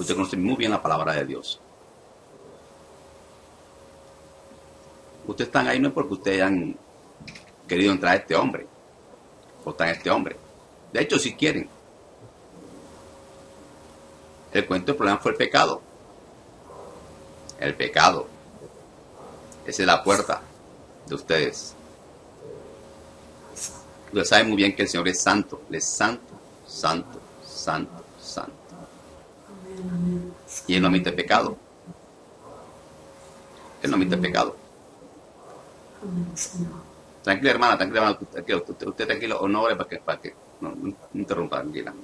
Usted conoce muy bien la palabra de Dios. Ustedes están ahí no es porque ustedes han querido entrar a este hombre, o están este hombre. De hecho, si quieren. El cuento del problema fue el pecado. El pecado. Esa es la puerta de ustedes. Ustedes saben muy bien que el Señor es santo. Él es santo, santo, santo. Y Él no admite pecado. Él no admite pecado. Tranquila, hermana, tranquila, hermana. Usted, usted tranquilo, honore para que, para que no, no interrumpa, tranquila.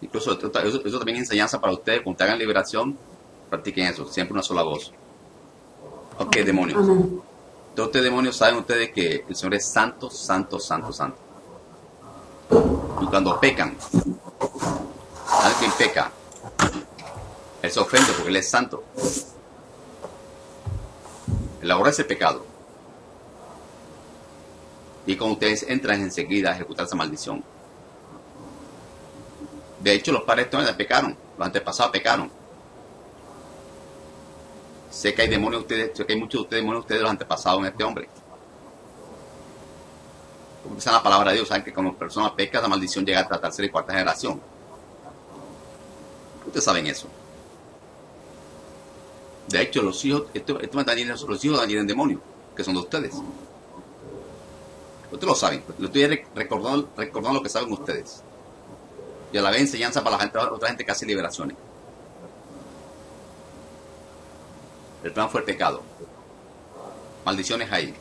Incluso eso, eso también es enseñanza para ustedes. Cuando hagan liberación, practiquen eso. Siempre una sola voz. Ok, demonios. Todos ustedes demonios saben ustedes que el Señor es santo, santo, santo, santo. Y cuando pecan, alguien peca, Él se ofende porque Él es santo. Él aborrece el pecado. Y cuando ustedes entran enseguida a ejecutar esa maldición. De hecho, los padres de pecaron, los antepasados pecaron. Sé que hay demonios ustedes, sé que hay muchos de ustedes demonios ustedes los antepasados en este hombre. Porque esa es la palabra de Dios, saben que cuando persona peca, la maldición llega hasta la tercera y cuarta generación. Ustedes saben eso. De hecho, los hijos, esto, esto los hijos tienen demonios, que son de ustedes. Ustedes lo saben, lo estoy recordando, recordando lo que saben ustedes. Y a la vez enseñanza para la gente, otra gente que hace liberaciones. El plan fue el pecado. Maldiciones ahí.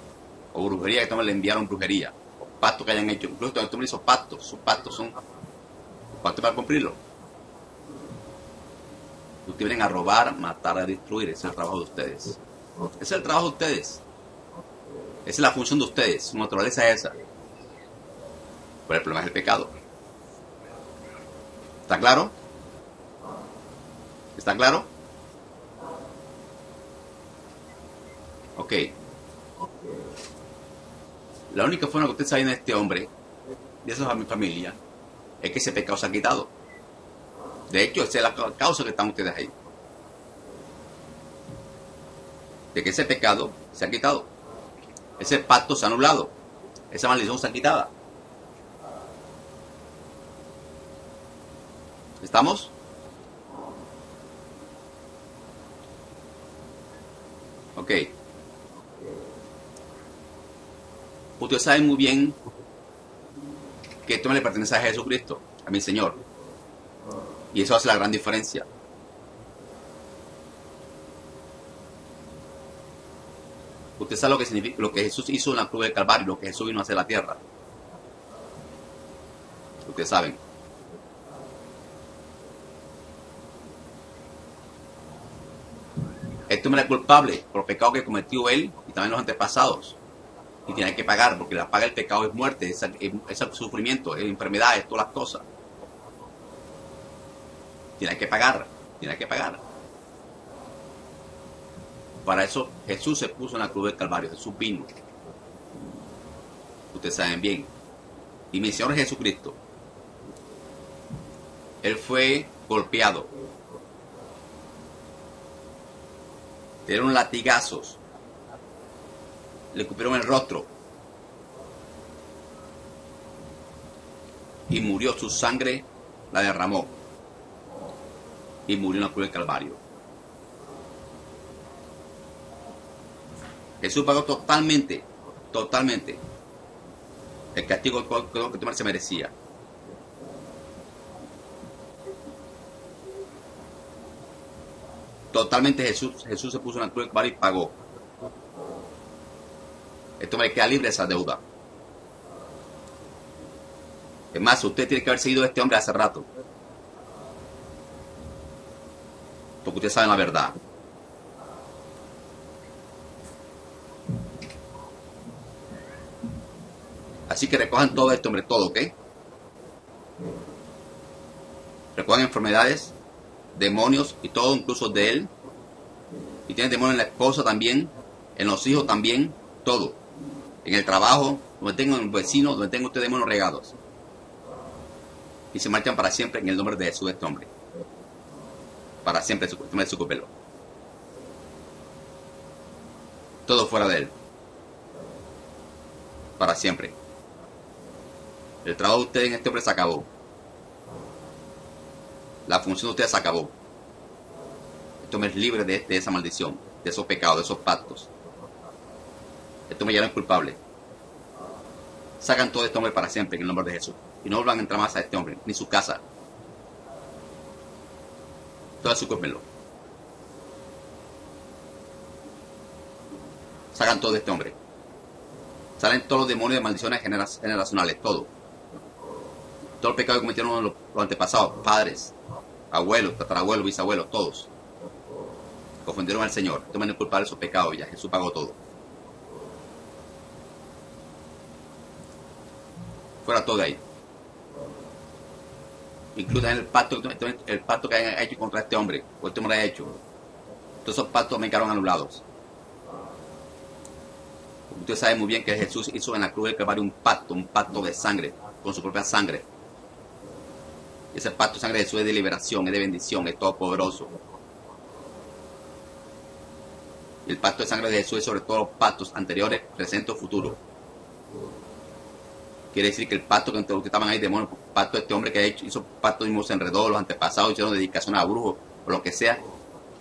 O brujería que también le enviaron brujería. O pactos que hayan hecho. Incluso cuando me hizo pactos. Sus pactos son pactos para cumplirlo. Ustedes vienen a robar, matar, a destruir. Ese es el trabajo de ustedes. Ese es el trabajo de ustedes. Esa es la función de ustedes. Su naturaleza es esa. Pero el problema es el pecado. ¿Está claro? ¿Está claro? Ok. La única forma que usted sabe en este hombre, y eso es a mi familia, es que ese pecado se ha quitado. De hecho, esa es la causa que están ustedes ahí. De que ese pecado se ha quitado. Ese pacto se ha anulado. Esa maldición se ha quitado. ¿Estamos? Ok. Ustedes saben muy bien que esto me le pertenece a Jesucristo, a mi Señor. Y eso hace la gran diferencia. Usted sabe lo que significa, lo que Jesús hizo en la cruz del Calvario, lo que Jesús vino a hacer la tierra. Ustedes saben. Este hombre es culpable por el pecado que cometió él y también los antepasados y tiene que pagar, porque la paga del pecado es muerte, es, es, sufrimiento, es enfermedades, todas las cosas. Tiene que pagar, tiene que pagar. Para eso Jesús se puso en la cruz del Calvario, Jesús vino. Ustedes saben bien. Y mi Señor Jesucristo, Él fue golpeado. Dieron latigazos le cupieron el rostro y murió, su sangre la derramó y murió en la cruz del Calvario. Jesús pagó totalmente, totalmente el castigo que tomar se merecía. Totalmente Jesús, Jesús se puso en la cruz del Calvario y pagó. Esto me queda libre de esa deuda. Es más, usted tiene que haber seguido a este hombre hace rato. Porque ustedes saben la verdad. Así que recojan todo esto, hombre, todo, ¿ok? Recojan enfermedades, demonios y todo, incluso de él. Y tienen demonios en la esposa también, en los hijos también, todo en el trabajo, donde tengo un vecino, donde tengo ustedes demonios regados. Y se marchan para siempre en el nombre de Jesús, este hombre. Para siempre, su, tome su. Todo fuera de él. Para siempre. El trabajo de ustedes en este hombre se acabó. La función de ustedes se acabó. Este hombre es libre de, esa maldición, de esos pecados, de esos pactos. Este hombre ya culpable. Sacan todo este hombre para siempre en el nombre de Jesús. Y no vuelvan a entrar más a este hombre, ni su casa. Todo su cuerpo. Sacan todo de este hombre. Salen todos los demonios de maldiciones generacionales, todo. Todo el pecado que cometieron los, antepasados, padres, abuelos, tatarabuelos, bisabuelos, todos. Confundieron al Señor. Tomen el culpable de esos pecados ya. Jesús pagó todo. Fuera todo de ahí. Incluso el pacto, el pacto que hayan hecho contra este hombre, o este hombre ha hecho. Todos esos pactos me quedaron anulados. Usted sabe muy bien que Jesús hizo en la cruz del Calvario un pacto, un pacto de sangre, con su propia sangre. ese pacto de sangre de Jesús es de liberación, es de bendición, es todopoderoso. Y el pacto de sangre de Jesús es sobre todos los pactos anteriores, presentes o futuros. Quiere decir que el pacto que estaban ahí, demonios, pacto de este hombre que hecho, hizo pacto mismo, se enredó, los antepasados hicieron dedicación a brujos, o lo que sea,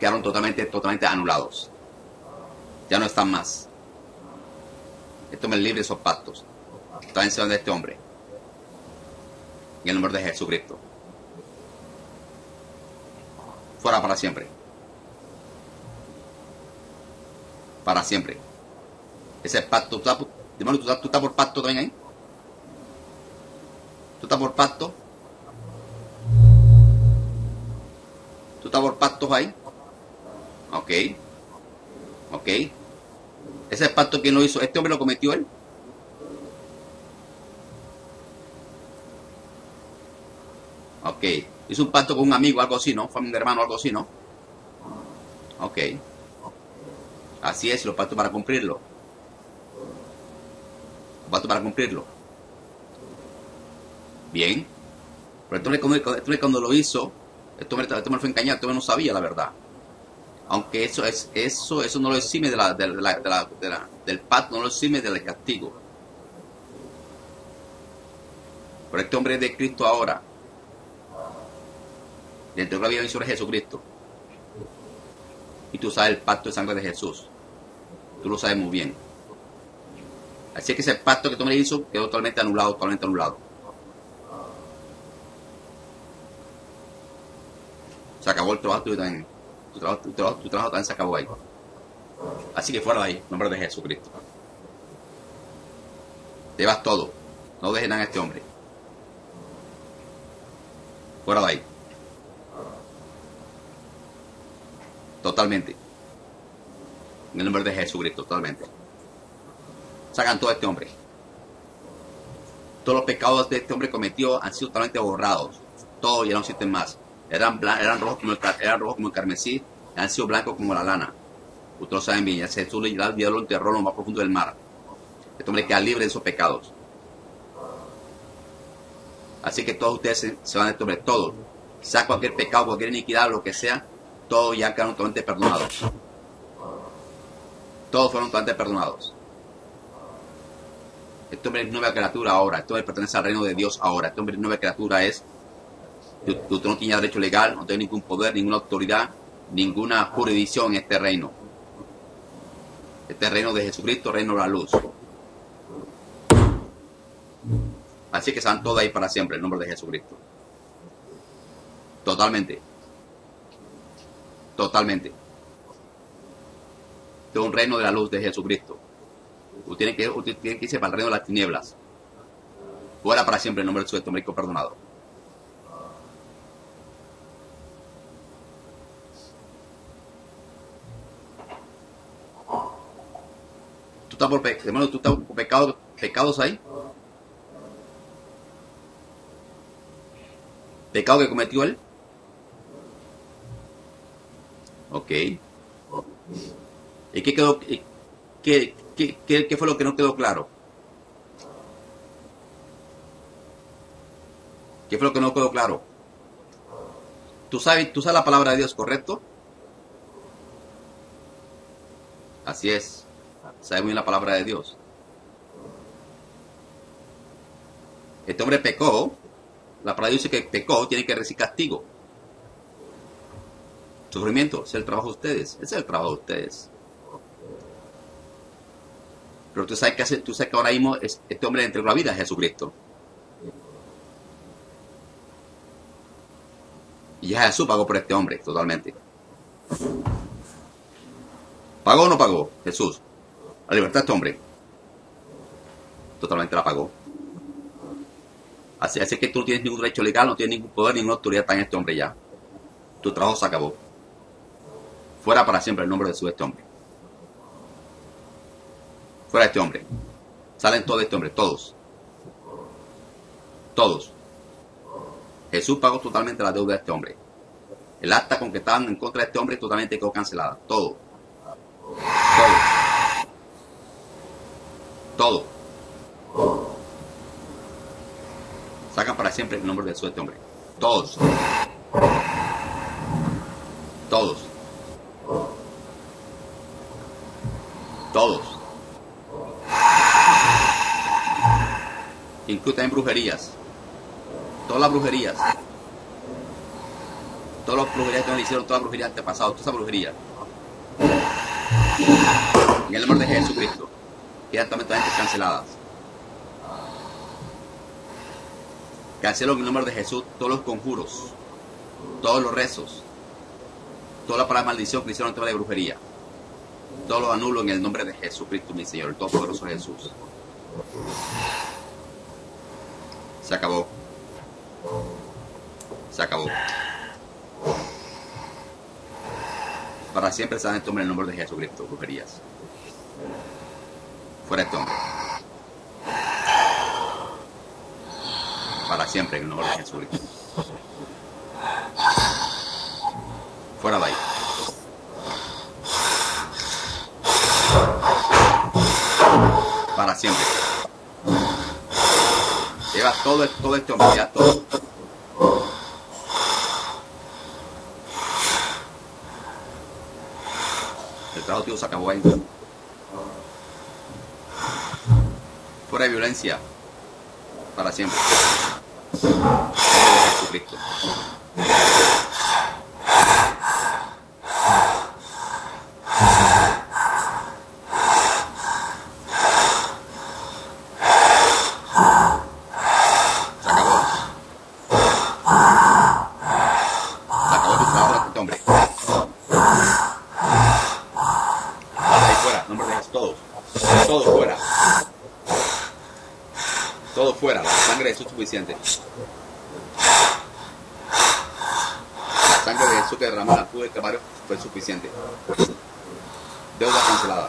quedaron totalmente, totalmente anulados. Ya no están más. Este hombre es libre esos pactos. Está en de este hombre. En el nombre de Jesucristo. Fuera para siempre. Para siempre. Ese pacto, ¿tú estás, tú estás por pacto también ahí? ¿Tú estás por pacto? ¿Tú estás por pactos ahí? Ok. Ok. Ese pacto, ¿quién lo hizo? ¿Este hombre lo cometió él? Ok. Hizo un pacto con un amigo, algo así, ¿no? Familia hermano, algo así, ¿no? Ok. Así es, los pactos para cumplirlo. Los pactos para cumplirlo. Bien. Pero entonces cuando, cuando lo hizo, esto me, esto me fue engañado, esto no sabía la verdad. Aunque eso es eso eso no lo exime de la, de la, de del pacto, no lo exime del castigo. Pero este hombre es de Cristo ahora. Y entregó la vida sobre Jesucristo. Y tú sabes el pacto de sangre de Jesús. Tú lo sabes muy bien. Así que ese pacto que tú me hizo quedó totalmente anulado, totalmente anulado. Se acabó el trabajo tuyo también. Tu trabajo, tu, trabajo, tu trabajo también se acabó ahí. Así que fuera de ahí, en nombre de Jesucristo. Llevas todo. No dejes nada a este hombre. Fuera de ahí. Totalmente. En el nombre de Jesucristo, totalmente. Sacan todo este hombre. Todos los pecados de este hombre cometió han sido totalmente borrados. Todos ya no existen más eran, eran, rojos como el, eran rojos como el carmesí, han sido blancos como la lana. Ustedes lo saben bien, Jesús le el diablo enterró lo más profundo del mar. Este hombre queda libre de esos pecados. Así que todos ustedes se, van a este todos. Sea cualquier pecado, cualquier iniquidad, lo que sea, todos ya quedaron totalmente perdonados. Todos fueron totalmente perdonados. Este hombre es nueva criatura ahora. Este hombre pertenece al reino de Dios ahora. Este hombre es nueva criatura es Usted no tiene derecho legal, no tiene ningún poder, ninguna autoridad, ninguna jurisdicción en este reino. Este reino de Jesucristo, reino de la luz. Así que están todos ahí para siempre, el nombre de Jesucristo. Totalmente. Totalmente. Este es un reino de la luz de Jesucristo. Usted tiene que, irse para el reino de las tinieblas. Fuera para siempre el nombre de su médico perdonado. Por, hermano, tú estás por pecado, pecados ahí. Pecado que cometió él. Ok. ¿Y qué quedó? Qué, qué, qué, fue lo que no quedó claro? ¿Qué fue lo que no quedó claro? ¿Tú sabes, ¿Tú sabes la palabra de Dios, correcto? Así es. Sabes muy bien la palabra de Dios. Este hombre pecó. La palabra dice que pecó, tiene que recibir castigo. Sufrimiento, es el trabajo de ustedes. Es el trabajo de ustedes. Pero tú sabes que, hace, tú sabes que ahora mismo este hombre entregó la vida a Jesucristo. Y Jesús pagó por este hombre, totalmente. ¿Pagó o no pagó Jesús? La libertad de este hombre. Totalmente la pagó. Así, así que tú no tienes ningún derecho legal, no tienes ningún poder, ninguna autoridad en este hombre ya. Tu trabajo se acabó. Fuera para siempre el nombre de Jesús este hombre. Fuera este hombre. Salen todos este hombre, todos. Todos. Jesús pagó totalmente la deuda de este hombre. El acta con que estaban en contra de este hombre totalmente quedó cancelada. Todo. Todo. Todo. Sacan para siempre el nombre de este hombre. Todos. Todos. Todos. Incluso también brujerías. Todas las brujerías. Todas las brujerías que no le hicieron, todas las brujerías antepasadas, toda esa brujería. En el nombre de Jesucristo. Quedan canceladas. Cancelo en el nombre de Jesús todos los conjuros, todos los rezos, toda la palabra maldición que hicieron en tema de brujería. Todo lo anulo en el nombre de Jesucristo, mi Señor, el Todopoderoso Jesús. Se acabó. Se acabó. Para siempre este hombre en el nombre de Jesucristo, brujerías. Hombre. Para siempre en el nombre de Jesucristo. Fuera de ahí. Para siempre. Lleva todo, todo este hombre, ya todo. El trabajo tío se acabó ahí. Para siempre. Jesucristo. La sangre de Jesús que derramó la cruz del Calvario fue suficiente. Deuda cancelada.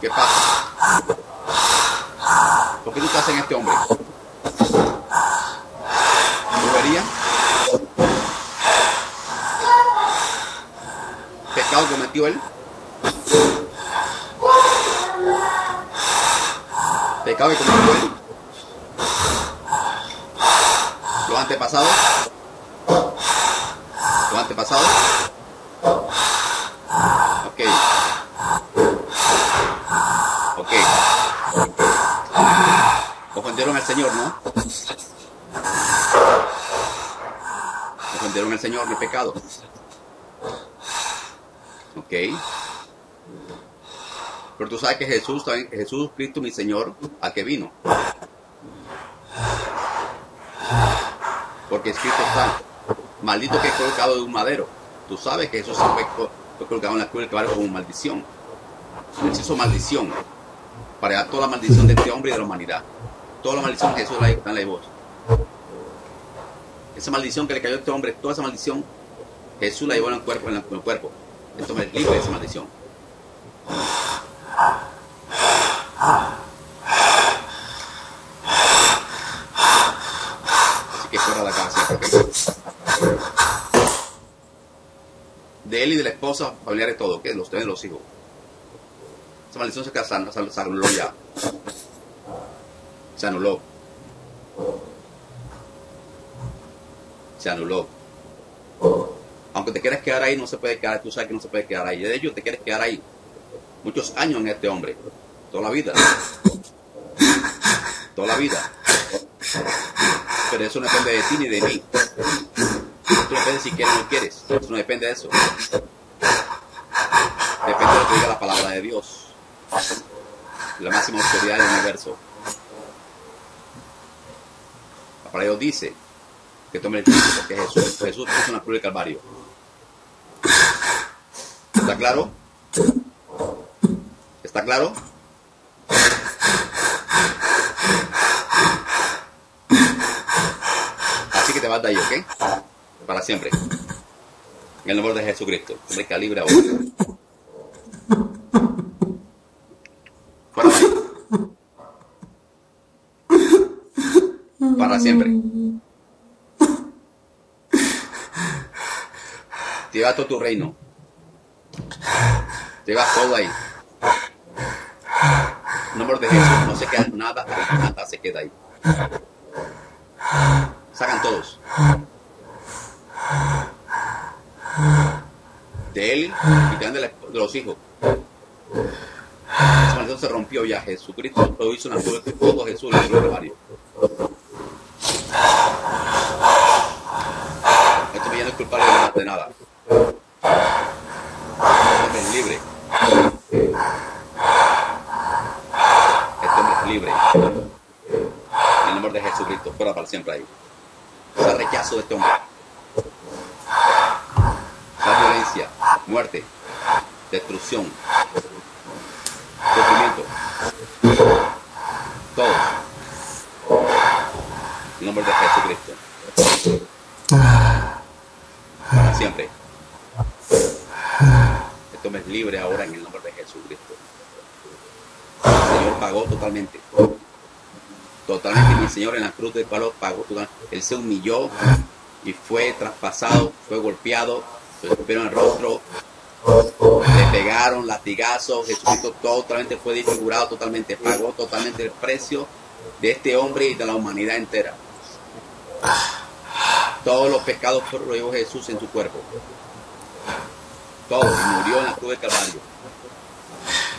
¿Qué pasa? ¿Por qué tú estás en este hombre? ¿Brujería? ¿Pecado cometió él? Pecado que cometió él. Los antepasados. Los antepasados. Ok. Ok. Ofendieron al Señor, ¿no? Ofendieron al Señor de pecado. Ok. Pero tú sabes que Jesús, Jesús Cristo, mi Señor, ¿a qué vino? Porque escrito está, maldito que es colocado de un madero. Tú sabes que Jesús fue, colocado en la cruz del caballo como maldición. Él hizo maldición para toda la maldición de este hombre y de la humanidad. Toda la maldición que Jesús la está en la voz. Esa maldición que le cayó a este hombre, toda esa maldición, Jesús la llevó en el cuerpo. En el cuerpo. Esto me libre de esa maldición. Así que fuera de la casa. Él y de la esposa, familiares, todo, que los tienen los hijos. Esa maldición se casa, ya. Se anuló. Se anuló. Aunque te quieras quedar ahí, no se puede quedar. Tú sabes que no se puede quedar ahí. De hecho, te quieres quedar ahí. Muchos años en este hombre. Toda la vida. Toda la vida. Pero eso no depende de ti ni de mí. Eso no si quieres o no quieres. No depende de eso. Depende de lo que diga la palabra de Dios. La máxima autoridad del universo. La palabra de Dios dice que tome el tiempo porque Jesús, Jesús puso una cruz de Calvario. ¿Está claro? ¿Está claro? Así que te vas de ahí, ¿ok? Para siempre. En el nombre de Jesucristo. Hombre calibre ahora. Fuera ahí. Para siempre. Te llevas todo tu reino. Te llevas todo ahí. En nombre de Jesús no se queda nada, nada se queda ahí. Sacan todos. De él y de, la- de los hijos. Esa maldición se rompió ya. Jesucristo lo hizo una cruz de todo Jesús en el Calvario. Esto me llena de culpable de nada. Este hombre es libre. Este hombre es libre. En el nombre de Jesucristo, fuera para siempre ahí. Ese rechazo de este hombre. La violencia, muerte, destrucción, sufrimiento. Todo. En nombre de Jesucristo. Para siempre. Este hombre es libre ahora en el nombre de Jesucristo. El Señor pagó totalmente. Totalmente mi Señor en la cruz del palo pagó totalmente. Él se humilló y fue traspasado, fue golpeado, se le golpearon el rostro, le pegaron latigazos, Jesucristo totalmente fue desfigurado, totalmente pagó totalmente el precio de este hombre y de la humanidad entera. Todos los los llevó Jesús en su cuerpo. Todo, murió en la cruz del Calvario.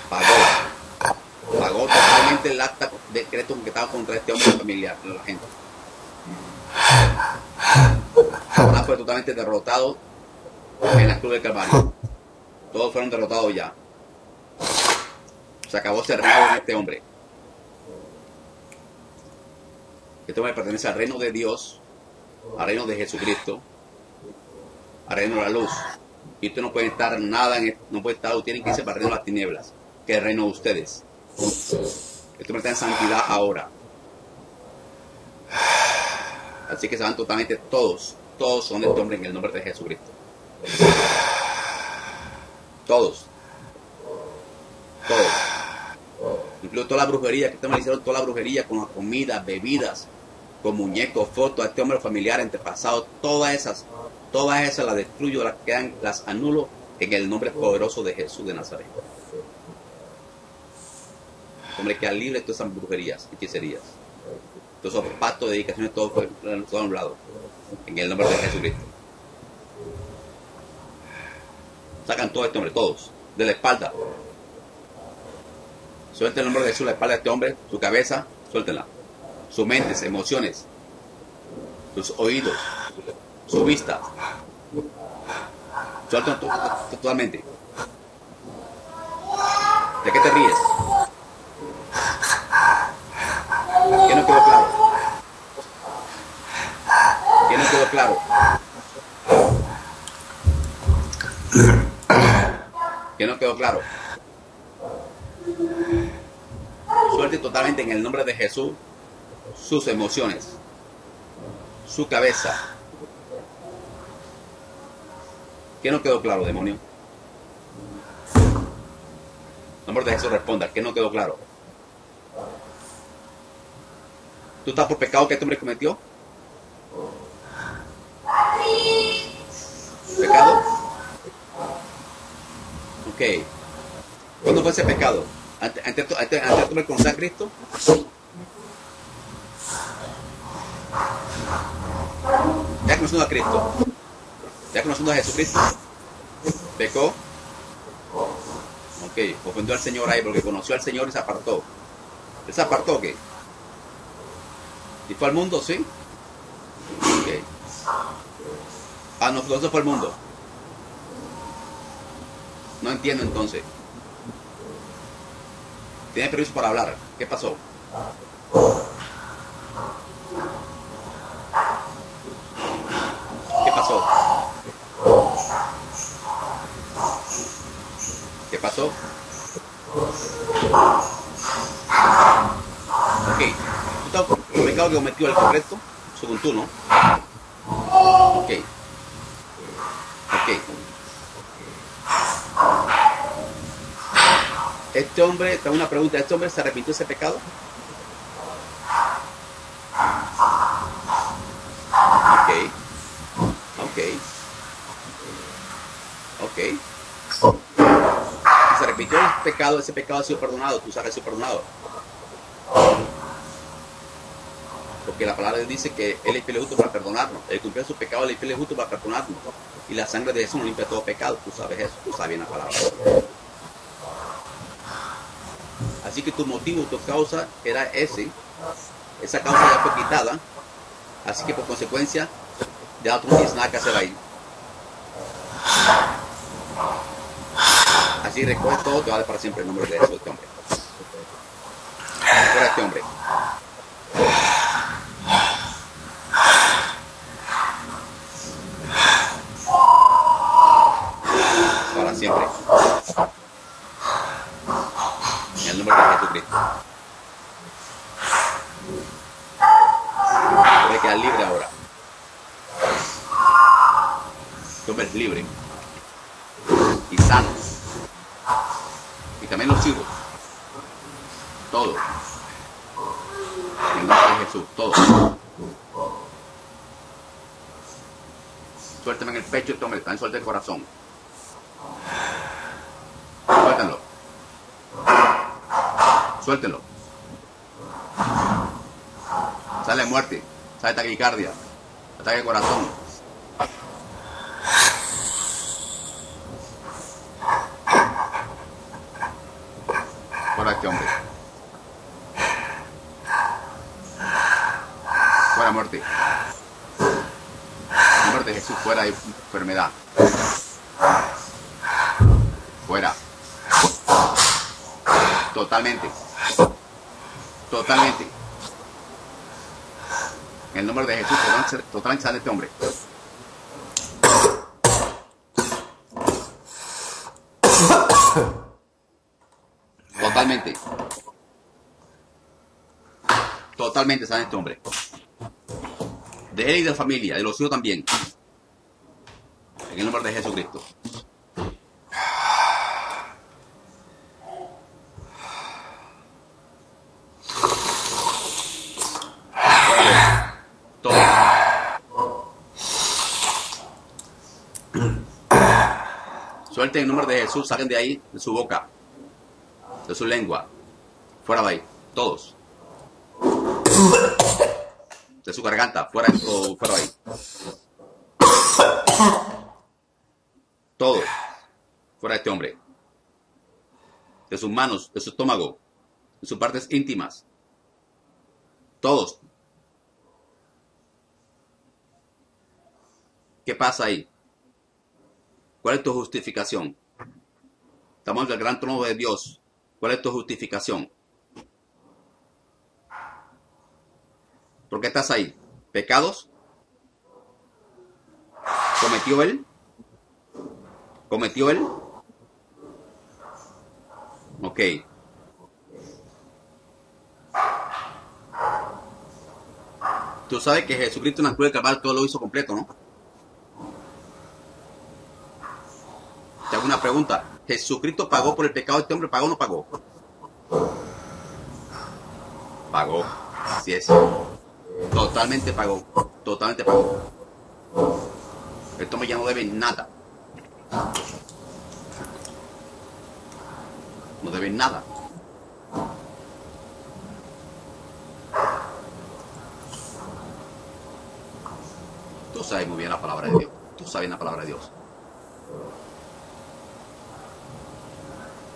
Pagó. Pagó totalmente el acta de decreto que estaba contra este hombre familiar, de la gente. Satanás fue totalmente derrotado en la cruz del Calvario. Todos fueron derrotados ya. Se acabó cerrado en este hombre. Este hombre pertenece al reino de Dios, al reino de Jesucristo, al reino de la luz. Y usted no puede estar nada, en, no puede estar, tienen que irse para el reino de las tinieblas, que es el reino de ustedes. Este hombre está en santidad ahora. Así que se totalmente todos, todos son de este hombre en el nombre de Jesucristo. Todos. Todos. Incluso toda la brujería, que este hombre hicieron toda la brujería con la comida, bebidas, con muñecos, fotos, este hombre familiar, antepasado, todas esas, todas esas las destruyo, las quedan, las anulo en el nombre poderoso de Jesús de Nazaret. Hombre, queda libre de todas esas brujerías, hechicerías. Todos esos pactos, dedicaciones, todo fue todo anulado. En el nombre de Jesucristo. Sacan todo este hombre, todos, de la espalda. Suelten el nombre de Jesús, la espalda de este hombre, su cabeza, suéltenla. Sus emociones, sus oídos, su vista. To- totalmente. ¿De qué te ríes? ¿Qué no quedó claro? ¿Qué no quedó claro? ¿Qué no quedó claro? Suelte totalmente en el nombre de Jesús sus emociones, su cabeza. ¿Qué no quedó claro, demonio? Nombre de Jesús responda, ¿qué no quedó claro? ¿Tú estás por pecado que este hombre cometió? pecado? Ok. ¿Cuándo fue ese pecado? ¿Antes, antes, antes, antes de comer a Cristo? Ya conociendo a Cristo. Ya conociendo a Jesucristo. Pecó. Ok, ofendió al Señor ahí porque conoció al Señor y se apartó. ¿Él se apartó qué? ¿Y fue al mundo? Sí. Ok. Ah, no, entonces fue al mundo. No entiendo entonces. Tiene permiso para hablar. ¿Qué pasó? ¿Qué pasó? ¿Qué pasó? Ok. ¿Tú estás el pecado que cometió el correcto? Según tú, ¿no? Ok. Ok. Este hombre, tengo una pregunta, ¿este hombre se arrepintió de ese pecado? Ok. Ok. Ok. Se arrepintió del pecado, ese pecado ha sido perdonado, tú sabes, ha sido perdonado. Porque la palabra dice que Él es fiel justo para perdonarnos. Él cumplió su pecado, Él es fiel justo para perdonarnos. Y la sangre de Jesús nos limpia todo pecado. Tú sabes eso, tú sabes bien la palabra. Así que tu motivo, tu causa era ese. Esa causa ya fue quitada. Así que por consecuencia, ya tú no tienes nada que hacer ahí. Así recoge todo, te vale para siempre el nombre de Jesús, este hombre. Fuera este hombre. Para siempre. En el nombre de Jesucristo. Puede quedar libre ahora. Este hombre es libre. Y sano. Y también los hijos. Todo. En el nombre de Jesús. Todo. Suéltame en el pecho este hombre. También suelta el corazón. Suéltenlo. Suéltenlo. Sale muerte. Sale taquicardia. Ataque al corazón. Fuera este hombre. Fuera muerte. En nombre de Jesús, fuera de enfermedad. Fuera. Totalmente. Totalmente. En el nombre de Jesús, totalmente, sale este hombre. Totalmente. Totalmente sale este hombre. De él y de la familia, de los hijos también. De Jesucristo. Suelten el nombre de Jesús, saquen de ahí, de su boca, de su lengua. Fuera de ahí, todos. De su garganta, fuera, fuera de ahí. Todos. Fuera de este hombre. De sus manos, de su estómago, de sus partes íntimas. Todos. ¿Qué pasa ahí? ¿Cuál es tu justificación? Estamos en el gran trono de Dios. ¿Cuál es tu justificación? ¿Por qué estás ahí? ¿Pecados? ¿Cometió él? ¿Cometió él? Ok. Tú sabes que Jesucristo en la cruz del Calvario todo lo hizo completo, ¿no? Te hago una pregunta. ¿Jesucristo pagó por el pecado de este hombre? ¿Pagó o no pagó? Pagó. Así es. Totalmente pagó. Totalmente pagó. Este hombre ya no debe nada. No debe nada. Tú sabes muy bien la palabra de Dios. Tú sabes la palabra de Dios.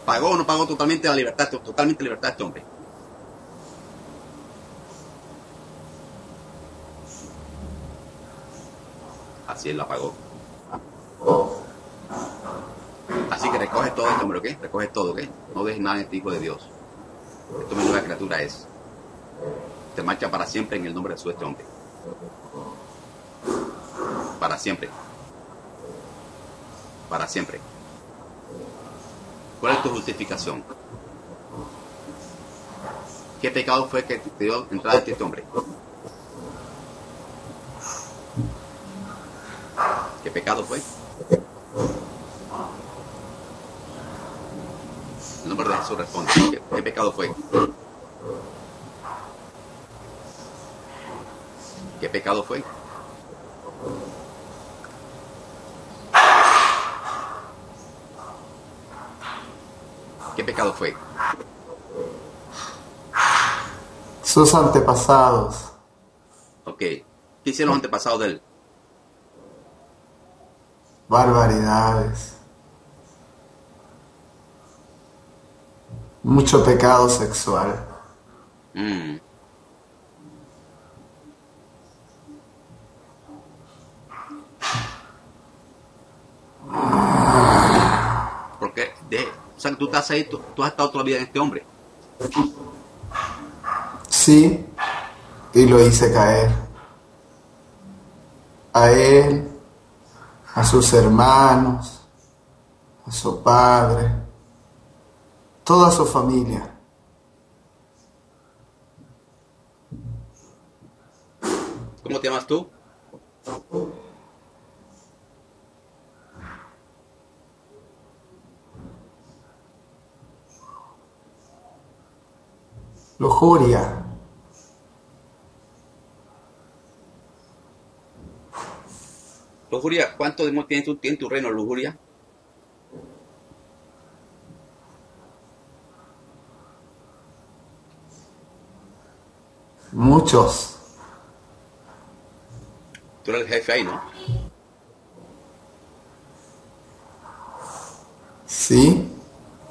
¿Pagó o no pagó totalmente la libertad, totalmente la libertad este hombre? Así él la pagó. Así que recoge todo este hombre, ¿ok? Recoge todo, ¿ok? No dejes nada en este hijo de Dios. Esto mi nueva criatura es. Te marcha para siempre en el nombre de su este hombre. Para siempre. Para siempre. ¿Cuál es tu justificación? ¿Qué pecado fue que te dio entrada a este hombre? ¿Qué pecado fue? Responde. ¿Qué, qué pecado fue? ¿Qué pecado fue? ¿Qué pecado fue? Sus antepasados. Ok. ¿Qué hicieron los antepasados de él? barbaridades, mucho pecado sexual. Mm. Porque de, o sea, tú estás ahí, tú, tú has estado toda la vida en este hombre. Sí, y lo hice caer. A él, a sus hermanos, a su padre, toda su familia. ¿Cómo te llamas tú? Lujuria, Lujuria, ¿cuánto demonios tienes tú en tu reino, lujuria? Muchos. Tú eres el jefe ahí, ¿no? Sí,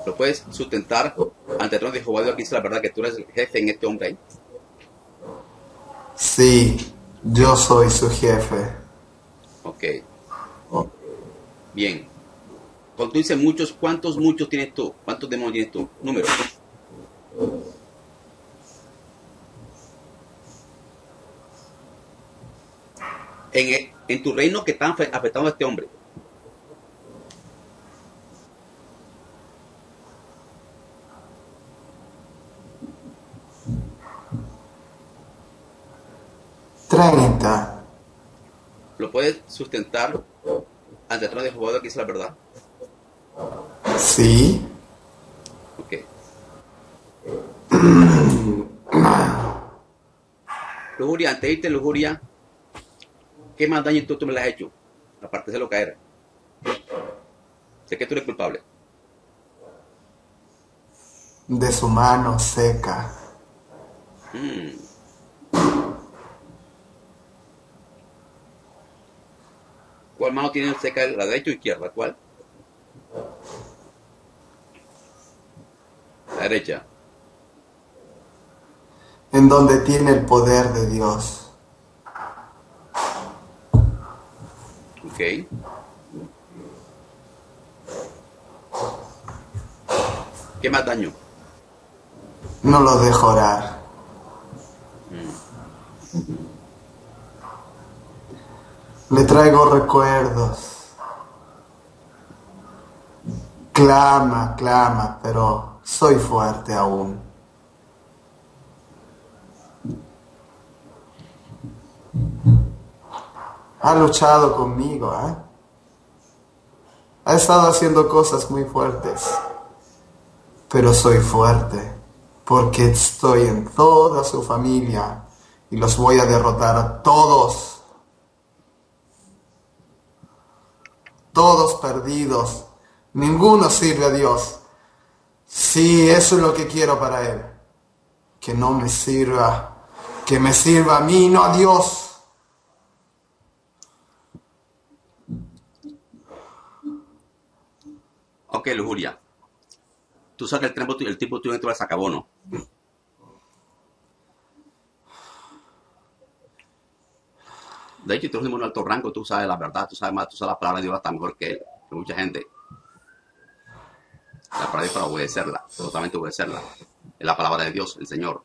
¿Lo puedes sustentar ante el trono de Jehová Dios que dice la verdad que tú eres el jefe en este hombre ahí? sí, yo soy su jefe. Ok. Bien. Cuando tú dices muchos, ¿cuántos muchos tienes tú? ¿Cuántos demonios tienes tú? Número. En, el- en tu reino que están afe- afectando a este hombre. Treinta. ¿Lo puedes sustentar ante el trono de Jehová que dice la verdad? Sí, Ok. Lujuria, antes de irte, lujuria, ¿qué más daño tú, tú me le has hecho? Aparte de lo caer. Sé que tú eres culpable. de su mano seca. Mm. ¿Cuál mano tiene seca? ¿La derecha o izquierda? ¿Cuál? La derecha. en donde tiene el poder de Dios. Ok. ¿Qué más daño? No lo dejo orar. Le traigo recuerdos. Clama, clama, pero soy fuerte aún. Ha luchado conmigo, ¿eh? Ha estado haciendo cosas muy fuertes pero soy fuerte, porque estoy en toda su familia y los voy a derrotar a todos. Todos perdidos, ninguno sirve a Dios. Sí, eso es lo que quiero para Él. Que no me sirva, que me sirva a mí, no a Dios. Ok, lujuria. Tú sabes que el tiempo, el tipo tuyo dentro se acabó, ¿no? De hecho, tú eres un alto rango, tú sabes la verdad, tú sabes más, tú sabes la palabra de Dios hasta mejor que que mucha gente. La palabra de para obedecerla, totalmente obedecerla. Es la palabra de Dios, el Señor.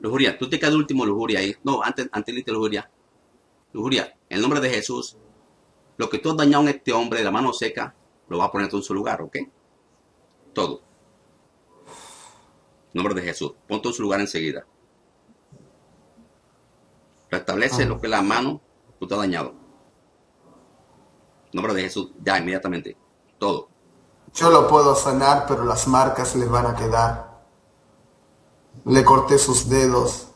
Lujuria, tú te quedas último, lujuria ahí. No, antes, antes lujuria. Lujuria, en el nombre de Jesús, lo que tú has dañado en este hombre de la mano seca, lo vas a poner todo en su lugar, ¿ok? Todo. En nombre de Jesús, pon todo en su lugar enseguida. Restablece lo que es la mano que tú has dañado. En nombre de Jesús, ya inmediatamente. Todo. Yo lo puedo sanar, pero las marcas le van a quedar. Le corté sus dedos.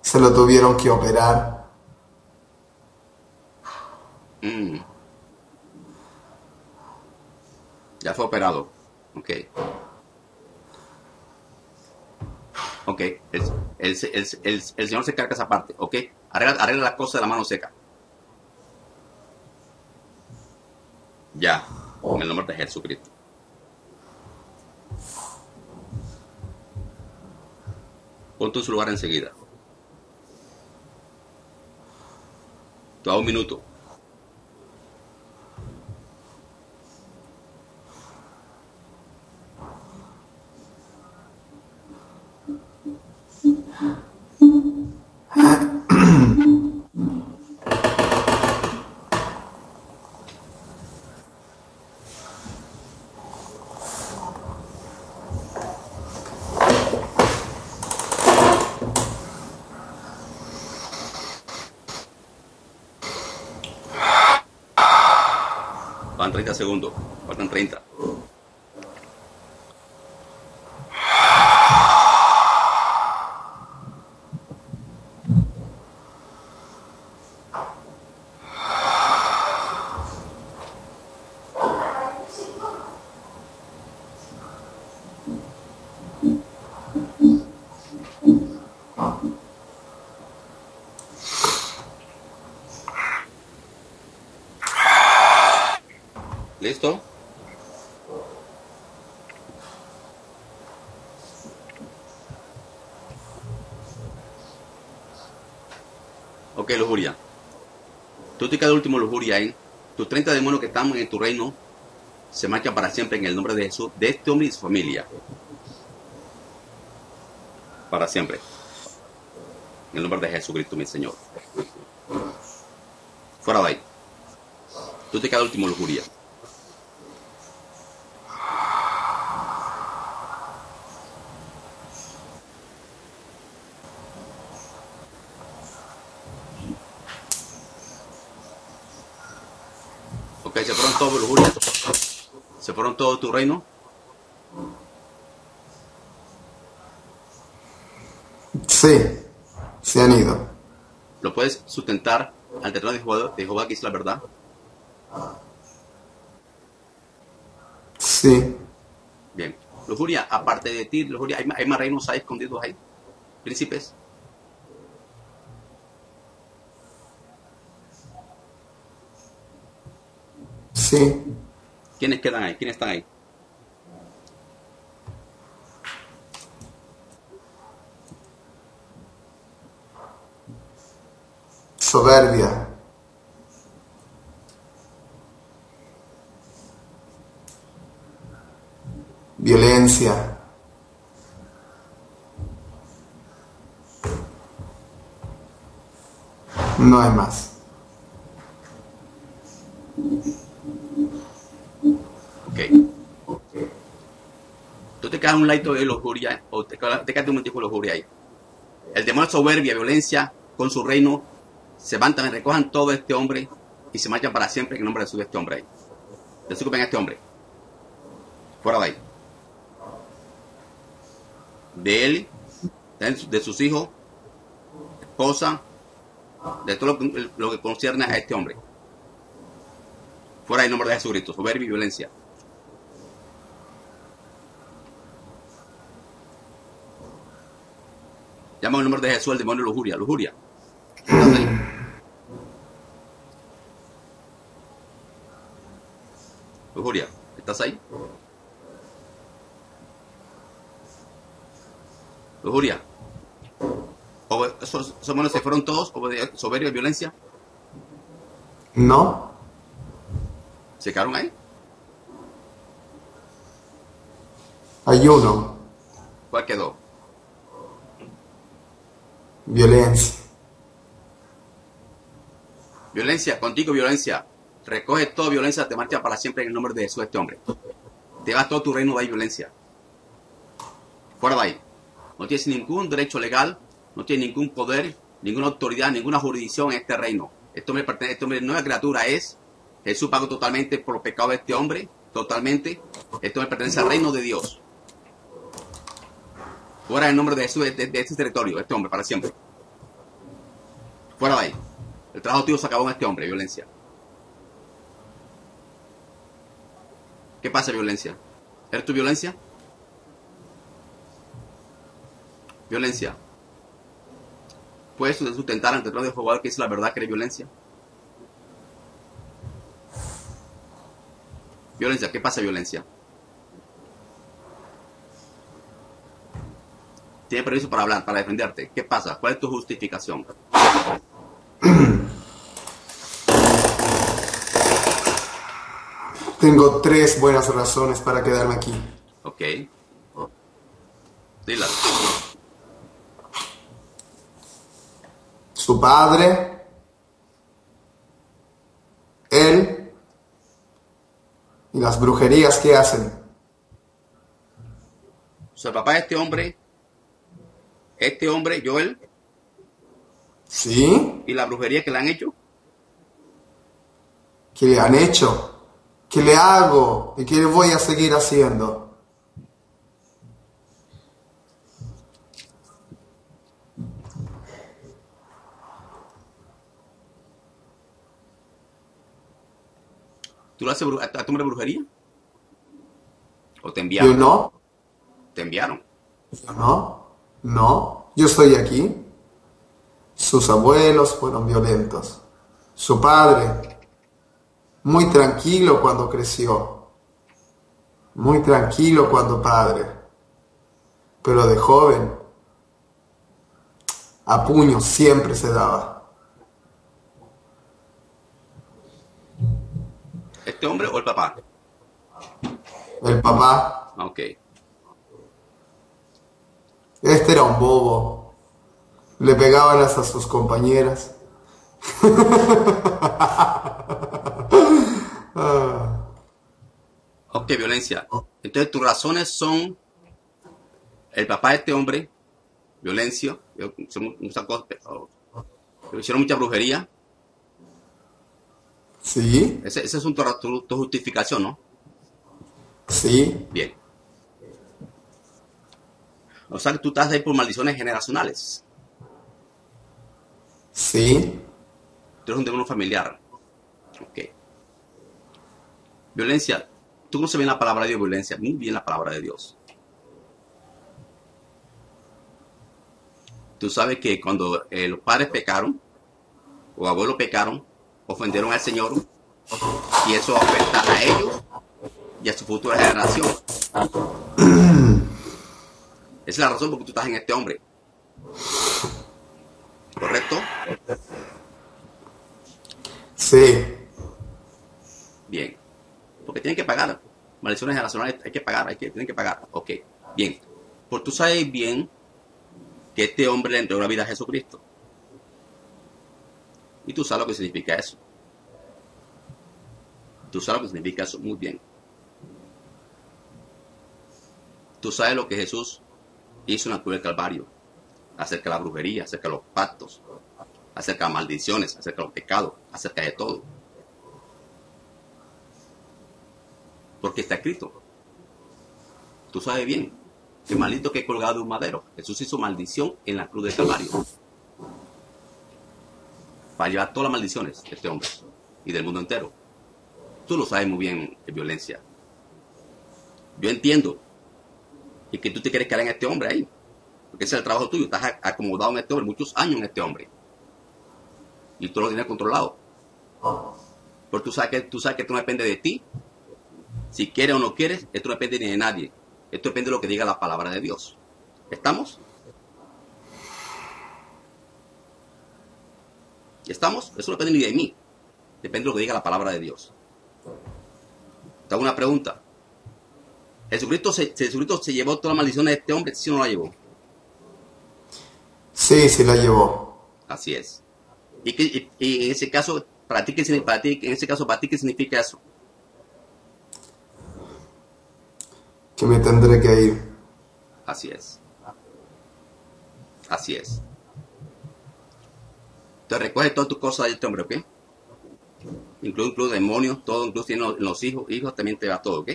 Se lo tuvieron que operar. Mm. Ya fue operado. Ok. Ok. El, el, el, el, Señor se carga esa parte. Ok. Arregla, arregla las cosas de la mano seca. Ya. En el nombre de Jesucristo. Ponte en su lugar enseguida. Tú a un minuto. Van 30 segundos. Faltan 30. ¿Listo? Ok, lujuria. Tú te quedas último lujuria ahí. Tus 30 demonios que están en tu reino se marchan para siempre en el nombre de Jesús, de este hombre y su familia. Para siempre. En el nombre de Jesucristo, mi Señor. Fuera de ahí. Tú te quedas último lujuria. Se fueron todos lujuria. Se fueron todos tu reino. Sí, se han ido. Lo puedes sustentar ante el trono de Jehová, de Jehová, que es la verdad. Sí, Bien. Lujuria, aparte de ti, Lujuria, ¿hay, hay más reinos ahí escondidos ahí? ¿Príncipes? Sí. ¿Quiénes quedan ahí? ¿Quiénes están ahí? Soberbia. Violencia. No hay más. Ok. Un ladito de lujuria, o te, un momentico de lujuria ahí. El demonio de soberbia, violencia, con su reino, se van también, recojan todo este hombre y se marchan para siempre en el nombre de Jesús de este hombre ahí. Desocupen a este hombre. Fuera de ahí. De él, de sus hijos, esposa, de todo lo que, lo que concierne a este hombre. Fuera del nombre de Jesucristo, soberbia y violencia. Llama el nombre de Jesús el demonio de lujuria. Lujuria. Quítate ahí. ¿Estás ahí? Lujuria. ¿Esos, esos se fueron todos soberbia y violencia? No. ¿Se quedaron ahí? Hay uno. ¿Cuál quedó? Violencia. Violencia, contigo violencia. Recoge toda violencia, te marcha para siempre en el nombre de Jesús este hombre. Te va todo tu reino de violencia. Fuera de ahí. No tienes ningún derecho legal, no tienes ningún poder, ninguna autoridad, ninguna jurisdicción en este reino. Este hombre pertenece, este hombre no es criatura, es Jesús pagó totalmente por los pecados de este hombre, totalmente. Este hombre pertenece al reino de Dios. Fuera el nombre de Jesús de, este territorio, este hombre, para siempre. Fuera de ahí. El trabajo tuyo se acabó en este hombre, violencia. ¿Qué pasa, violencia? ¿Eres tu violencia? Violencia. ¿Puedes sustentar ante el trono de Jehová que es la verdad que eres violencia? Violencia, ¿qué pasa, violencia? Tienes permiso para hablar, para defenderte. ¿Qué pasa? ¿Cuál es tu justificación? Tengo tres buenas razones para quedarme aquí. Ok. Dila. Su padre, él y las brujerías que hacen. O sea, el papá de este hombre, este hombre, Joel, ¿Sí? y la brujería que le han hecho, ¿Qué le han hecho? ¿Qué le hago? ¿Y qué le voy a seguir haciendo? ¿tú le haces a tu a tu hombre brujería? ¿O te Yo enviaron? no, Te enviaron. yo no, no, yo estoy aquí. Sus abuelos fueron violentos. Su padre, muy tranquilo cuando creció. Muy tranquilo cuando padre. Pero de joven, a puño siempre se daba. ¿Este hombre o el papá? El papá, Ok. Este era un bobo. Le pegaban hasta a sus compañeras. Ok, violencia. Entonces tus razones son el papá de este hombre, violencia, yo- son muchas cosas, pero- pero hicieron mucha brujería. Sí, Esa esa es un- tu, tu- tu justificación, ¿no? sí, Bien. O sea que tú estás ahí por maldiciones generacionales. sí, Tú eres un demonio familiar. Ok. Violencia. Tú conoces bien la palabra de Dios, violencia. Muy bien la palabra de Dios. Tú sabes que cuando eh, los padres pecaron, o abuelos pecaron, ofendieron al Señor, y eso afecta a ellos y a su futura generación. Esa es la razón por que tú estás en este hombre. ¿Correcto? sí, Bien. Porque tienen que pagar. Maldiciones generacionales hay que pagar, hay que, tienen que pagar. Ok. Bien. Porque tú sabes bien que este hombre le entregó la vida a Jesucristo. Y tú sabes lo que significa eso. Tú sabes lo que significa eso muy bien. Tú sabes lo que Jesús hizo en la cruz del Calvario. Acerca de la brujería, acerca de los pactos, acerca de maldiciones, acerca de los pecados, acerca de todo. Porque está escrito. Tú sabes bien que maldito que he colgado de un madero. Jesús hizo maldición en la cruz del Calvario. Para llevar todas las maldiciones de este hombre y del mundo entero. Tú lo sabes muy bien, violencia. Yo entiendo. Y que tú te quieres quedar en este hombre ahí. Porque ese es el trabajo tuyo. Estás acomodado en este hombre, muchos años en este hombre. Y tú lo tienes controlado. Porque tú sabes que tú sabes que esto no depende de ti, Si quieres o no quieres, esto no depende ni de nadie. Esto depende de lo que diga la palabra de Dios. ¿Estamos? ¿Estamos? Eso no depende ni de mí. Depende de lo que diga la palabra de Dios. Te hago una pregunta. ¿Jesucristo se, Jesucristo se llevó toda la maldición de este hombre? ¿Sí o no la llevó? Sí, sí la llevó. Así es. ¿Y, que, en ese caso, para ti, ¿qué, para ti, en ese caso, para ti, ¿qué significa eso? Que me tendré que ir. Así es. Así es. Te recoge todas tus cosas de este hombre, ¿ok? Incluso, incluso demonios, todo, incluso tiene los, hijos, hijos también te va todo, ¿ok?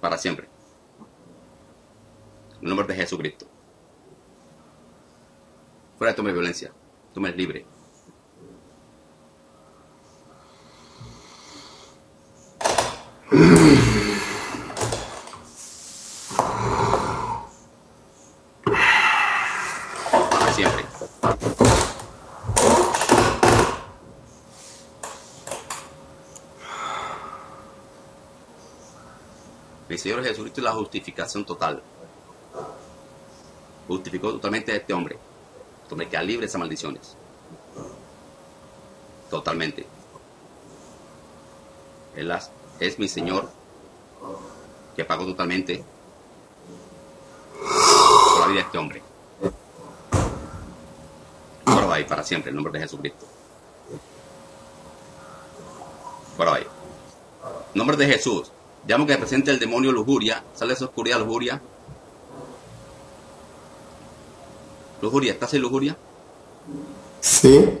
Para siempre. En el nombre de Jesucristo. Fuera de tu violencia. Tú me eres libre. Jesucristo es la justificación total. Justificó totalmente a este hombre. Este hombre queda libre de esas maldiciones. Totalmente. Él es mi Señor que pagó totalmente por la vida de este hombre. Ahora va para siempre, en nombre de Jesucristo. Va En nombre de Jesús. Digamos que presente el demonio lujuria, sale esa oscuridad lujuria. Lujuria, ¿estás en lujuria? Sí.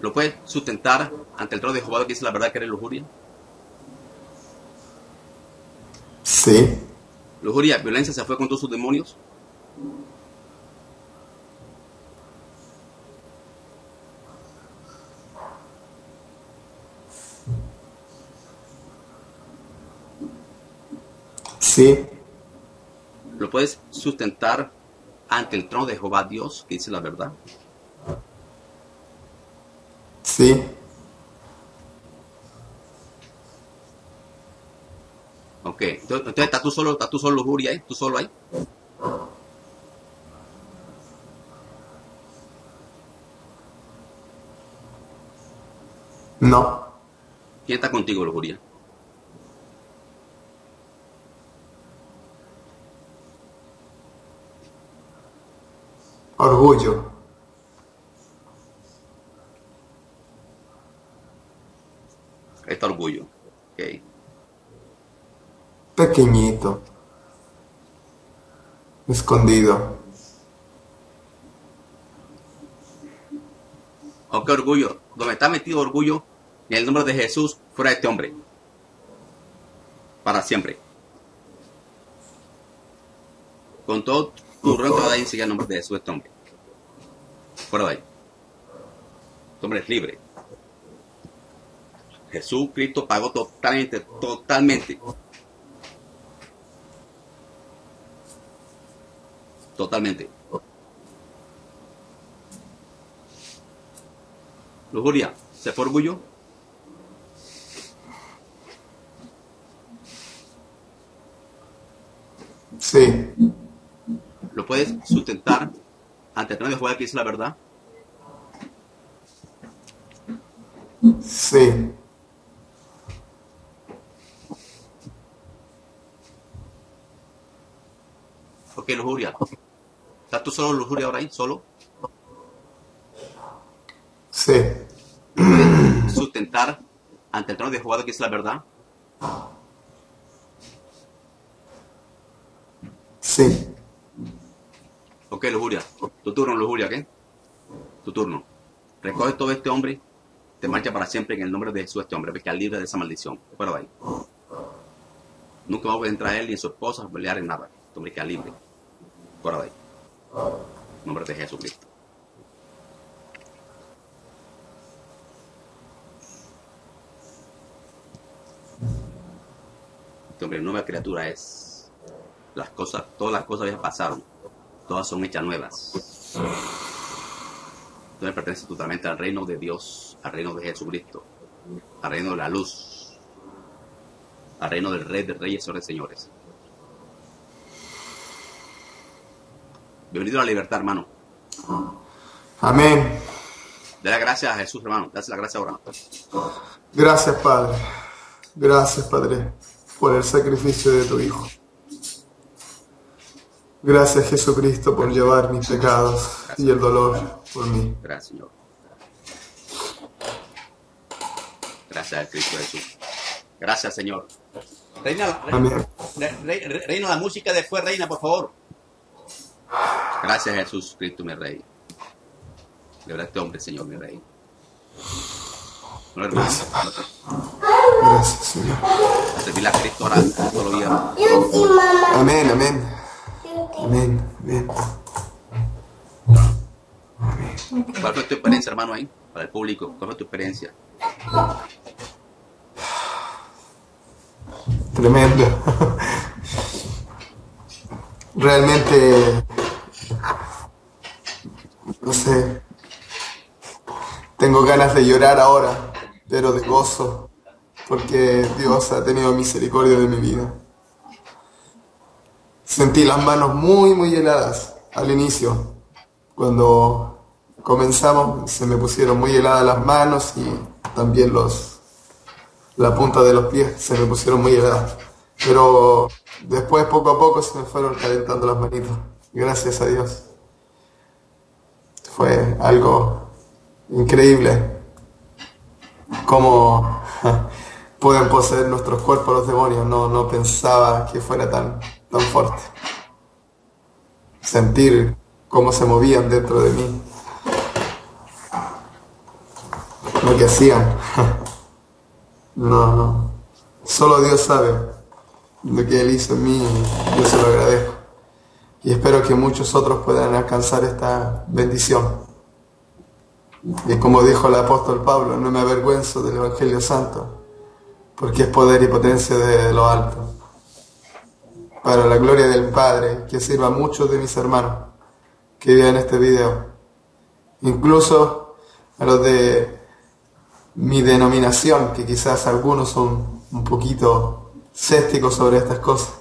¿Lo puedes sustentar ante el trono de Jehová que dice la verdad que eres lujuria? Sí. Lujuria, violencia se fue con todos sus demonios. Sí. ¿Lo puedes sustentar ante el trono de Jehová Dios, que dice la verdad? Sí. Ok, entonces estás tú solo, estás tú solo, lujuria ahí, tú solo ahí. No. ¿Quién está contigo, lujuria? Orgullo. Este orgullo. Okay. Pequeñito. Escondido. Ok, orgullo. Donde está metido orgullo, en el nombre de Jesús, fuera de este hombre. Para siempre. Con todo rostro de ahí sigue el nombre de este hombre. Fuera de ahí. Este hombre es libre. Jesús Cristo pagó totalmente, totalmente. Totalmente. Lujuria, ¿se fue orgullo? Sí. ¿Lo puedes sustentar ante el trono de Jehová que dice la verdad? Sí. Ok, lujuria. ¿Estás tú solo lujuria ahora ahí? ¿Solo? Sí. sustentar ante el trono de Jehová que dice la verdad? Sí. Ok, lujuria. Tu turno, lujuria, ¿qué? Tu turno. Recoge todo este hombre, te marcha para siempre en el nombre de Jesús este hombre, que al libre de esa maldición. Fuera de ahí. Nunca va a entrar él ni su esposa a pelear en nada. Este hombre queda libre. Fuera de ahí. En nombre de Jesucristo. Este hombre, nueva criatura es. Las cosas, todas las cosas ya pasaron todas son hechas nuevas. Entonces pertenece totalmente al reino de Dios, al reino de Jesucristo, al reino de la luz. al reino del Rey de Reyes sobre Señores. Bienvenido a la libertad, hermano. Amén. De la gracias a Jesús, hermano. Dale la gracia ahora. Gracias, Padre. Gracias, Padre, por el sacrificio de tu Hijo. Gracias, Jesucristo, por llevar mis pecados y el dolor por mí. Gracias, Señor. Gracias a Cristo Jesús. Gracias, Señor. Reina, Amén. re- re- reina la música después, reina, por favor. Gracias, Jesús Cristo, mi Rey. Libra a este hombre, Señor, mi Rey. No, hermano, Gracias, Padre. Gracias, Señor. a servirle a Cristo ahora todos los días. Amén, amén. Amén, amén. ¿Cuál fue tu experiencia, hermano, ahí? Para el público, ¿cuál fue tu experiencia? Tremendo. Realmente, no sé, tengo ganas de llorar ahora, pero de gozo, porque Dios ha tenido misericordia de mi vida. Sentí las manos muy, muy heladas al inicio. Cuando comenzamos se me pusieron muy heladas las manos y también los, la punta de los pies se me pusieron muy heladas. Pero después, poco a poco, se me fueron calentando las manitos. Gracias a Dios. Fue algo increíble. Cómo pueden poseer nuestros cuerpos los demonios. No, no pensaba que fuera tan, tan fuerte. Sentir cómo se movían dentro de mí. Lo que hacían. No, no. Solo Dios sabe lo que Él hizo en mí y yo se lo agradezco. Y espero que muchos otros puedan alcanzar esta bendición. Y como dijo el apóstol Pablo, no me avergüenzo del Evangelio Santo, porque es poder y potencia de lo alto. Para la gloria del Padre, que sirva a muchos de mis hermanos que vean este video. Incluso a los de mi denominación, que quizás algunos son un poquito césticos sobre estas cosas.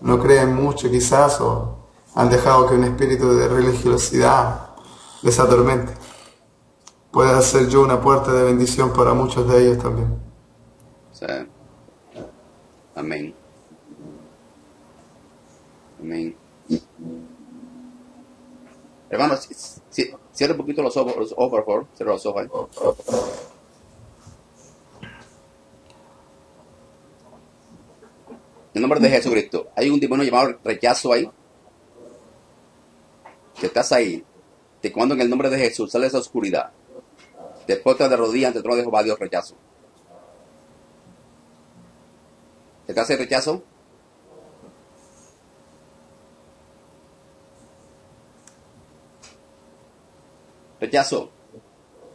No creen mucho quizás o han dejado que un espíritu de religiosidad les atormente. Pueda ser yo una puerta de bendición para muchos de ellos también. Sea, amén. Amén. Hermano, ci- ci- cierra un poquito los ojos, los ojos, por favor. Cierra los ojos. ahí. En el nombre de Jesucristo, hay un demonio llamado rechazo ahí. Que estás ahí. Te cuando en el nombre de Jesús sale esa oscuridad. Te postras de rodillas ante el trono de Jehová, Dios rechazo. ¿Te hace rechazo? Rechazo.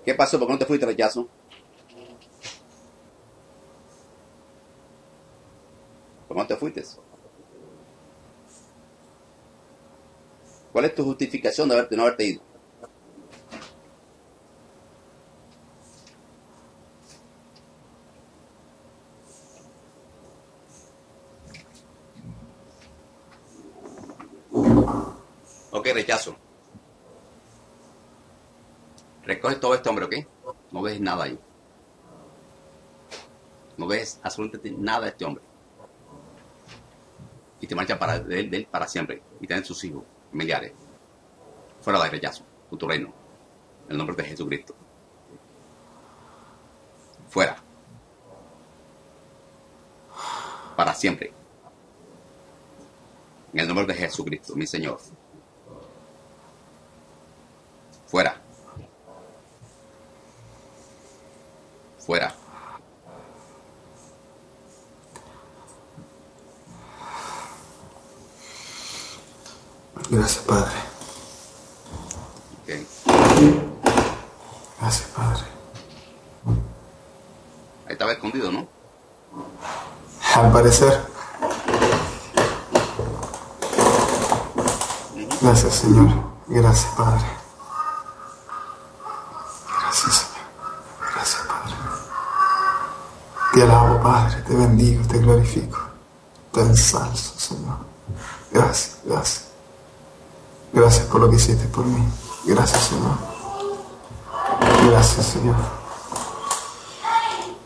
¿Qué pasó? ¿Por qué no te fuiste, rechazo? ¿Por qué no te fuiste? ¿Cuál es tu justificación de, haberte, no haberte ido? Ok, rechazo. Recoge todo este hombre, ¿ok? No ves nada ahí. No ves absolutamente nada de este hombre. Y te marcha para, de, él, para siempre. Y tener sus hijos, familiares. Fuera de rechazo, tu reino. En el nombre de Jesucristo. Fuera. Para siempre. En el nombre de Jesucristo, mi Señor. Fuera. Fuera. Gracias, Padre. Gracias, Padre. Ahí estaba escondido, ¿no? Al parecer. Gracias, Señor. Gracias, Padre. Gracias, Señor. Gracias, Padre. Te alabo, Padre, te bendigo, te glorifico, te ensalzo, Señor. Gracias, gracias. Gracias por lo que hiciste por mí. Gracias, Señor. Gracias, Señor.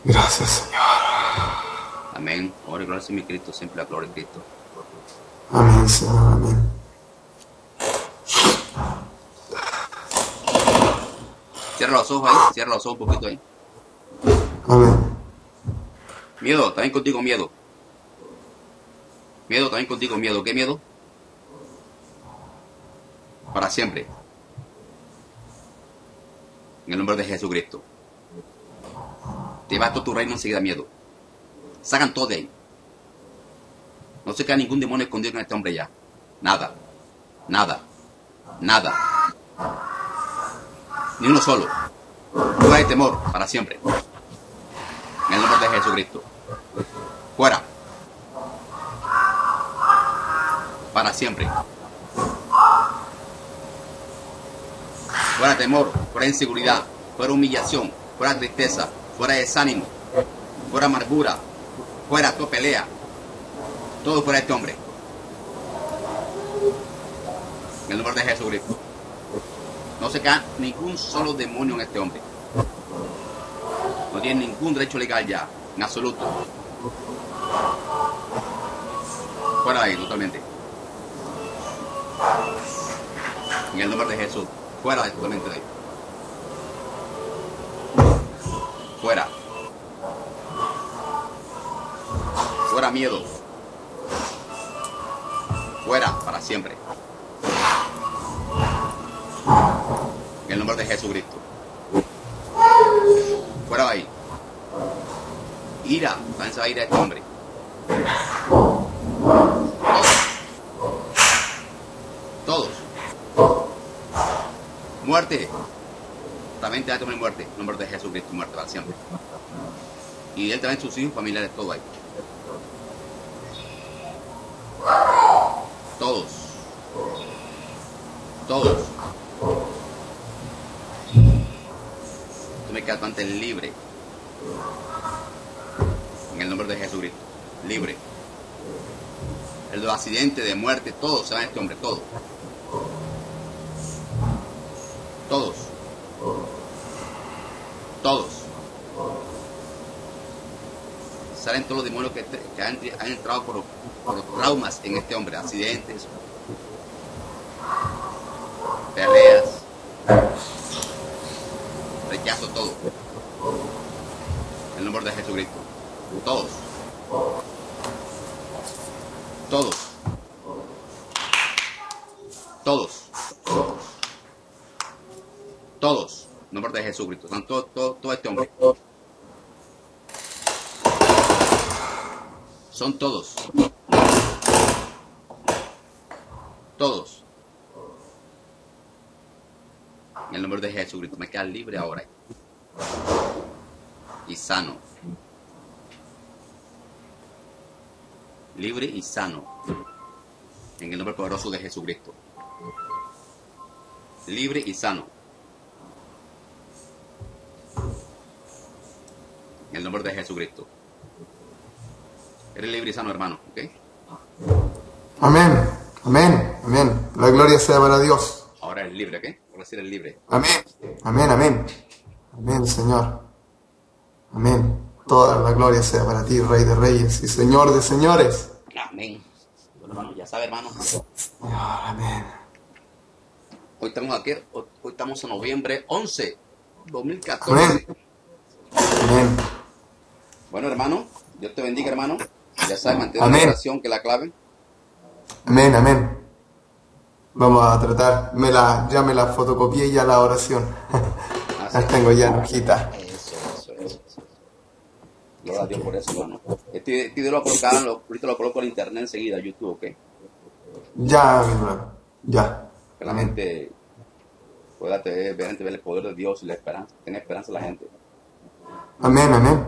Gracias, Señor. Amén. Ahora y gloria a mi Cristo, siempre la gloria de Cristo. Amén, Señor, amén. Cierra los ojos ahí, cierra los ojos un poquito ahí. Amén. Miedo, también contigo miedo. Miedo, también contigo miedo. ¿Qué miedo? Para siempre. En el nombre de Jesucristo. Te va todo tu reino enseguida miedo. Sacan todo de ahí. No se queda ningún demonio escondido en este hombre ya. Nada. Nada. Nada. Ni uno solo. No hay temor para siempre. En el nombre de Jesucristo. Fuera. Para siempre. Fuera temor, fuera inseguridad, fuera humillación, fuera tristeza, fuera desánimo, fuera amargura, fuera tu pelea. Todo fuera este hombre. En el nombre de Jesucristo. No se queda ningún solo demonio en este hombre. No tiene ningún derecho legal ya, en absoluto. Fuera de ahí, totalmente. En el nombre de Jesús. Fuera de totalmente de ahí. Fuera. Fuera miedo. Fuera para siempre. En el nombre de Jesucristo. Fuera de ahí. Ira. También se va a ir a este hombre. Todos. Todos. Muerte. También te va a tomar muerte. En nombre de Jesucristo. Muerte para siempre. Y él también sus hijos familiares, todo ahí. Todos. Todos. Tú me quedas libre. En el nombre de Jesucristo. Libre. El de muerte, todos se van a este hombre, todos. Todos. Todos. Salen todos los demonios que, han, entrado por, por traumas en este hombre, accidentes, peleas, rechazo todo. En nombre de Jesucristo. Todos. Todos. Todos. Todos. El nombre de Jesucristo. Están todo, todo, todo este hombre. Son todos. Todos. En el nombre de Jesucristo. Me queda libre ahora. Y sano. Libre y sano. En el nombre poderoso de Jesucristo. Libre y sano. En el nombre de Jesucristo. Eres libre y sano, hermano. ¿ok? Amén. Amén. Amén. La gloria sea para Dios. Ahora eres libre, ¿ok? Ahora sí eres libre. Amén. Amén, amén. Amén, Señor. Amén. Toda la gloria sea para ti, Rey de Reyes y Señor de Señores. Amén. Bueno, hermano, ya sabe, hermano. Señor, amén. Hoy estamos aquí, hoy estamos en noviembre 11, 2014. Amén. Amén. Bueno, hermano, Dios te bendiga, hermano. Ya sabes, mantén la oración que la clave. Amén, amén. Vamos a tratar. Me la, ya me la fotocopié ya la oración. Así Las tengo ya en hojita. Eso, eso, eso. eso. Gloria a Dios por eso, hermano. Este, este video lo colocaron, lo, ahorita lo coloco en internet enseguida, YouTube, ¿ok? Ya, mi hermano. Ya. Que la gente pueda tener, ver, el poder de Dios y la esperanza, tener esperanza en la gente. Amén, amén.